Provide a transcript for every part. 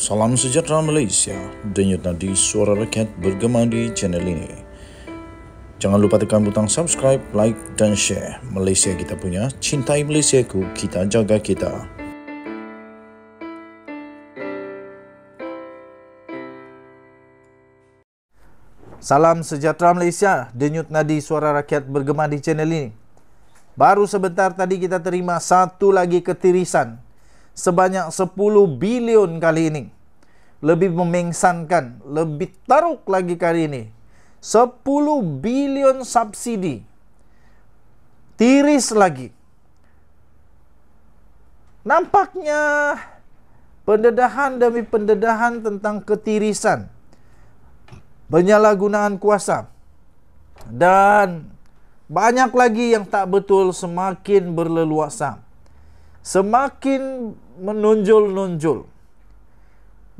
Salam sejahtera Malaysia. Denyut nadi suara rakyat bergema di channel ini. Jangan lupa tekan butang subscribe, like dan share. Malaysia kita punya, cintai Malaysia ku, kita jaga kita. Salam sejahtera Malaysia. Denyut nadi suara rakyat bergema di channel ini. Baru sebentar tadi kita terima satu lagi ketirisan sebanyak 10 bilion kali ini. Lebih memengsankan, lebih teruk lagi kali ini. 10 bilion subsidi. Tiris lagi. Nampaknya pendedahan demi pendedahan tentang ketirisan penyalahgunaan kuasa dan banyak lagi yang tak betul semakin berleluasa semakin menonjol-nonjol.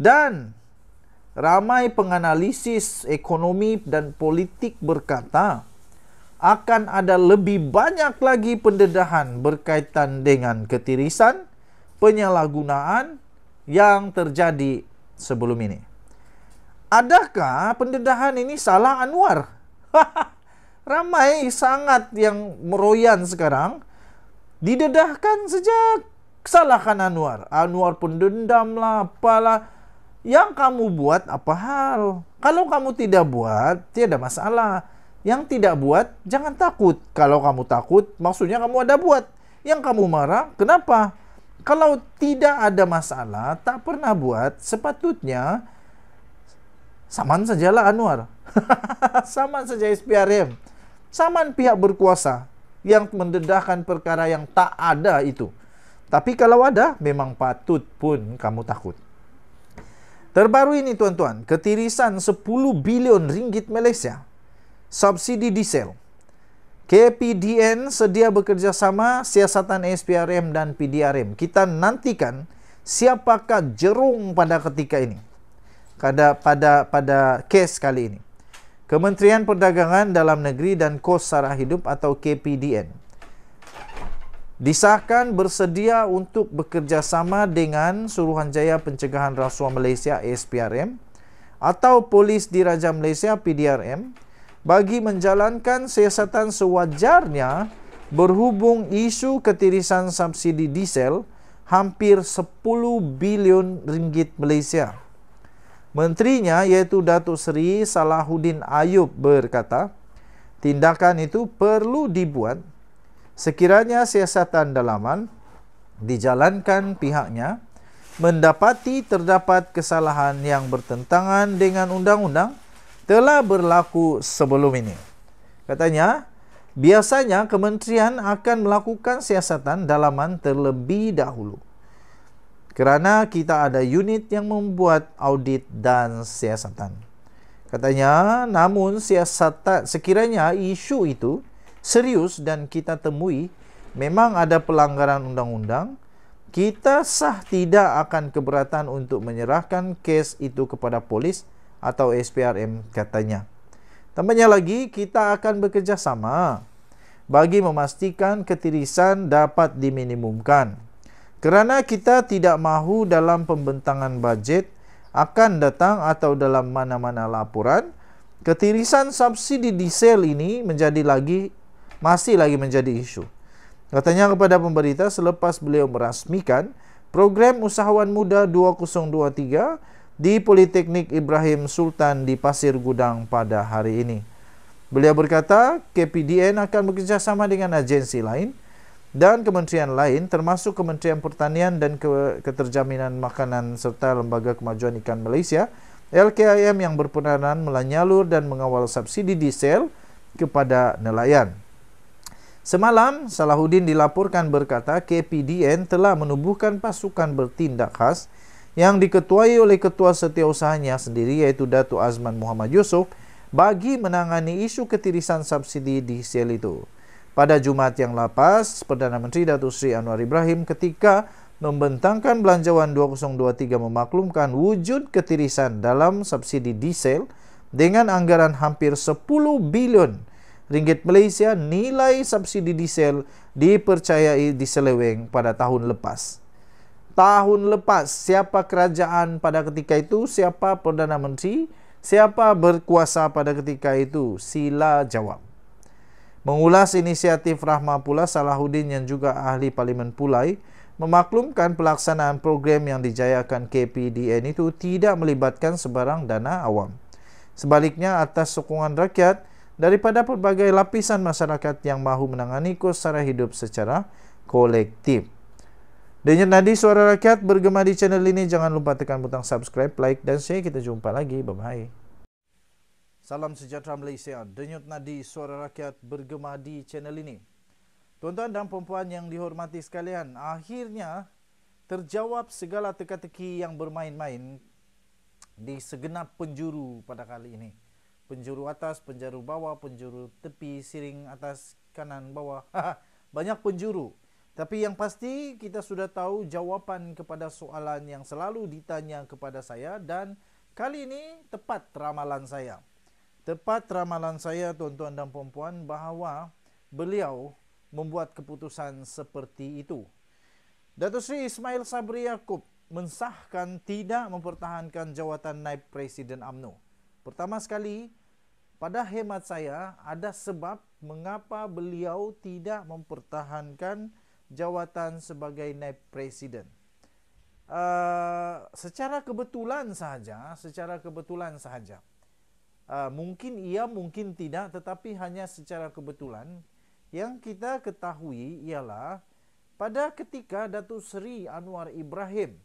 Dan ramai penganalisis ekonomi dan politik berkata akan ada lebih banyak lagi pendedahan berkaitan dengan ketirisan penyalahgunaan yang terjadi sebelum ini. Adakah pendedahan ini salah Anwar? Ramai sangat yang meroyan sekarang didedahkan sejak kesalahan Anwar. Anwar pendendam lah, apalah. Yang kamu buat apa hal? Kalau kamu tidak buat, tidak masalah. Yang tidak buat, jangan takut. Kalau kamu takut, maksudnya kamu ada buat. Yang kamu marah, kenapa? Kalau tidak ada masalah, tak pernah buat, sepatutnya Saman sajalah Anwar. Saman saja SPRM. Saman pihak berkuasa yang mendedahkan perkara yang tak ada itu. Tapi kalau ada, memang patut pun kamu takut. Terbaru ini tuan-tuan, ketirisan 10 bilion ringgit Malaysia. Subsidi diesel. KPDN sedia bekerjasama siasatan SPRM dan PDRM. Kita nantikan siapakah jerung pada ketika ini pada pada pada kes kali ini. Kementerian Perdagangan Dalam Negeri dan Kos Sara Hidup atau KPDN disahkan bersedia untuk bekerjasama dengan Suruhanjaya Pencegahan Rasuah Malaysia SPRM atau Polis Diraja Malaysia PDRM bagi menjalankan siasatan sewajarnya berhubung isu ketirisan subsidi diesel hampir 10 bilion ringgit Malaysia. Menterinya iaitu Datuk Seri Salahuddin Ayub berkata, tindakan itu perlu dibuat sekiranya siasatan dalaman dijalankan pihaknya mendapati terdapat kesalahan yang bertentangan dengan undang-undang telah berlaku sebelum ini. Katanya, biasanya kementerian akan melakukan siasatan dalaman terlebih dahulu kerana kita ada unit yang membuat audit dan siasatan. Katanya, namun siasatan sekiranya isu itu serius dan kita temui memang ada pelanggaran undang-undang, kita sah tidak akan keberatan untuk menyerahkan kes itu kepada polis atau SPRM katanya. Tambahnya lagi, kita akan bekerjasama bagi memastikan ketirisan dapat diminimumkan. Kerana kita tidak mahu dalam pembentangan bajet akan datang atau dalam mana-mana laporan, ketirisan subsidi diesel ini menjadi lagi masih lagi menjadi isu. Katanya kepada pemberita selepas beliau merasmikan program usahawan muda 2023 di Politeknik Ibrahim Sultan di Pasir Gudang pada hari ini. Beliau berkata, KPDN akan bekerjasama dengan agensi lain dan kementerian lain termasuk Kementerian Pertanian dan Keterjaminan Makanan serta Lembaga Kemajuan Ikan Malaysia LKIM yang berperanan melanyalur dan mengawal subsidi diesel kepada nelayan. Semalam, Salahuddin dilaporkan berkata KPDN telah menubuhkan pasukan bertindak khas yang diketuai oleh ketua setiausahanya sendiri iaitu Datuk Azman Muhammad Yusof bagi menangani isu ketirisan subsidi diesel itu pada Jumaat yang lepas, Perdana Menteri Datuk Seri Anwar Ibrahim ketika membentangkan belanjawan 2023 memaklumkan wujud ketirisan dalam subsidi diesel dengan anggaran hampir 10 bilion ringgit Malaysia nilai subsidi diesel dipercayai diseleweng pada tahun lepas. tahun lepas siapa kerajaan pada ketika itu, siapa Perdana Menteri, siapa berkuasa pada ketika itu. Sila jawab. Mengulas inisiatif Rahma pula Salahuddin yang juga ahli Parlimen Pulai memaklumkan pelaksanaan program yang dijayakan KPDN itu tidak melibatkan sebarang dana awam. Sebaliknya atas sokongan rakyat daripada pelbagai lapisan masyarakat yang mahu menangani kos sara hidup secara kolektif. Denyut nadi suara rakyat bergema di channel ini. Jangan lupa tekan butang subscribe, like dan share. Kita jumpa lagi. Bye-bye. Salam sejahtera Malaysia. Denyut nadi suara rakyat bergema di channel ini. Tuan-tuan dan perempuan yang dihormati sekalian, akhirnya terjawab segala teka-teki yang bermain-main di segenap penjuru pada kali ini. Penjuru atas, penjuru bawah, penjuru tepi, siring atas, kanan, bawah. Banyak penjuru. Tapi yang pasti kita sudah tahu jawapan kepada soalan yang selalu ditanya kepada saya dan kali ini tepat ramalan saya tepat ramalan saya tuan-tuan dan puan-puan bahawa beliau membuat keputusan seperti itu. Datuk Seri Ismail Sabri Yaakob mensahkan tidak mempertahankan jawatan naib Presiden AMNO. Pertama sekali, pada hemat saya ada sebab mengapa beliau tidak mempertahankan jawatan sebagai naib Presiden. Uh, secara kebetulan sahaja, secara kebetulan sahaja. Uh, mungkin ia, mungkin tidak, tetapi hanya secara kebetulan yang kita ketahui ialah pada ketika Datuk Seri Anwar Ibrahim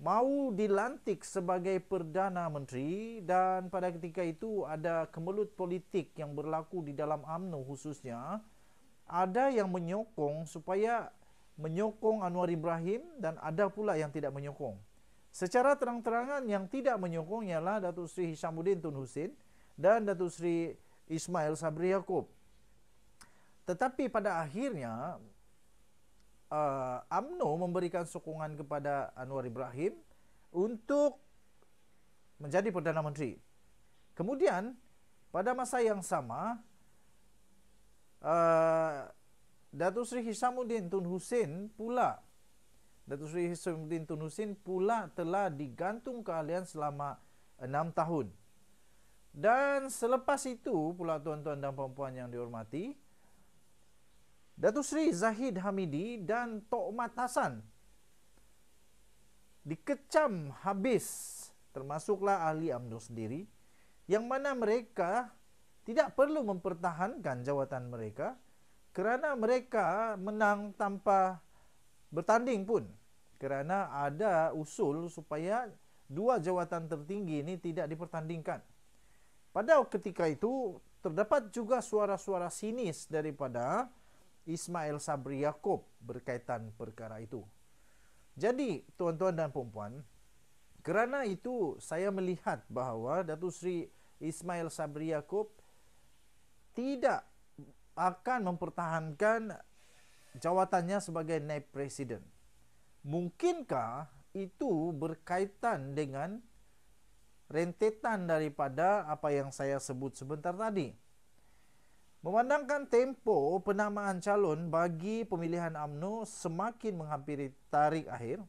mau dilantik sebagai Perdana Menteri dan pada ketika itu ada kemelut politik yang berlaku di dalam AMNO khususnya ada yang menyokong supaya menyokong Anwar Ibrahim dan ada pula yang tidak menyokong. Secara terang-terangan yang tidak menyokong ialah Datuk Seri Hishamuddin Tun Hussein dan Datuk Seri Ismail Sabri Yaakob. Tetapi pada akhirnya uh, AMNO memberikan sokongan kepada Anwar Ibrahim untuk menjadi Perdana Menteri. Kemudian pada masa yang sama uh, Datuk Seri Hishamuddin Tun Hussein pula Datuk Seri Hishamuddin Tun Husin pula telah digantung keahlian selama enam tahun. Dan selepas itu pula tuan-tuan dan puan-puan yang dihormati, Datuk Seri Zahid Hamidi dan Tok Mat Hasan dikecam habis termasuklah ahli UMNO sendiri yang mana mereka tidak perlu mempertahankan jawatan mereka kerana mereka menang tanpa bertanding pun kerana ada usul supaya dua jawatan tertinggi ini tidak dipertandingkan. Pada ketika itu terdapat juga suara-suara sinis daripada Ismail Sabri Yaakob berkaitan perkara itu. Jadi tuan-tuan dan puan-puan, kerana itu saya melihat bahawa Datuk Seri Ismail Sabri Yaakob tidak akan mempertahankan jawatannya sebagai naib presiden mungkinkah itu berkaitan dengan rentetan daripada apa yang saya sebut sebentar tadi. Memandangkan tempo penamaan calon bagi pemilihan AMNO semakin menghampiri tarikh akhir,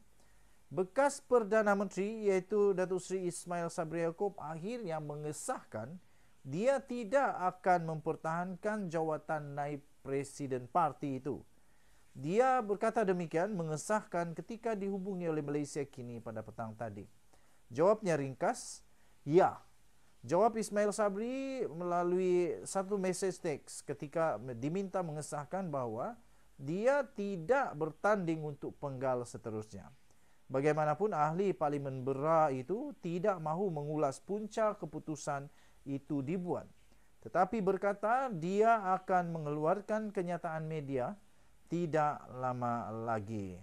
bekas Perdana Menteri iaitu Datuk Seri Ismail Sabri Yaakob akhirnya mengesahkan dia tidak akan mempertahankan jawatan naib presiden parti itu. Dia berkata demikian mengesahkan ketika dihubungi oleh Malaysia kini pada petang tadi. Jawabnya ringkas, ya. Jawab Ismail Sabri melalui satu message text ketika diminta mengesahkan bahawa dia tidak bertanding untuk penggal seterusnya. Bagaimanapun ahli Parlimen Bera itu tidak mahu mengulas punca keputusan itu dibuat. Tetapi berkata dia akan mengeluarkan kenyataan media tidak lama lagi.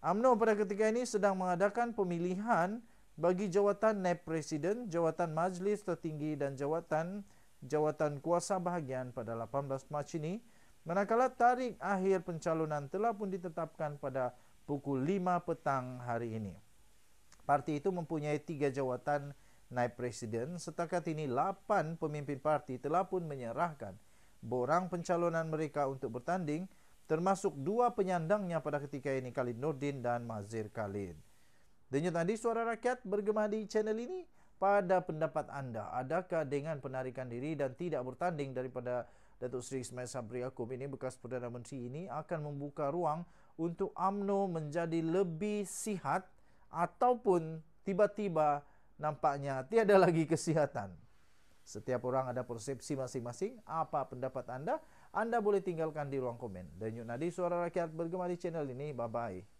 AMNO pada ketika ini sedang mengadakan pemilihan bagi jawatan naib presiden, jawatan majlis tertinggi dan jawatan jawatan kuasa bahagian pada 18 Mac ini manakala tarikh akhir pencalonan telah pun ditetapkan pada pukul 5 petang hari ini. Parti itu mempunyai tiga jawatan naib presiden. Setakat ini 8 pemimpin parti telah pun menyerahkan borang pencalonan mereka untuk bertanding termasuk dua penyandangnya pada ketika ini Khalid Nurdin dan Mazir Khalid. Denyut nadi suara rakyat bergema di channel ini pada pendapat anda adakah dengan penarikan diri dan tidak bertanding daripada Datuk Seri Ismail Sabri Yaakob ini bekas Perdana Menteri ini akan membuka ruang untuk AMNO menjadi lebih sihat ataupun tiba-tiba nampaknya tiada lagi kesihatan. Setiap orang ada persepsi masing-masing. Apa pendapat anda? Anda boleh tinggalkan di ruang komen. Dan Yuk Nadi Suara Rakyat bergema di channel ini. Bye-bye.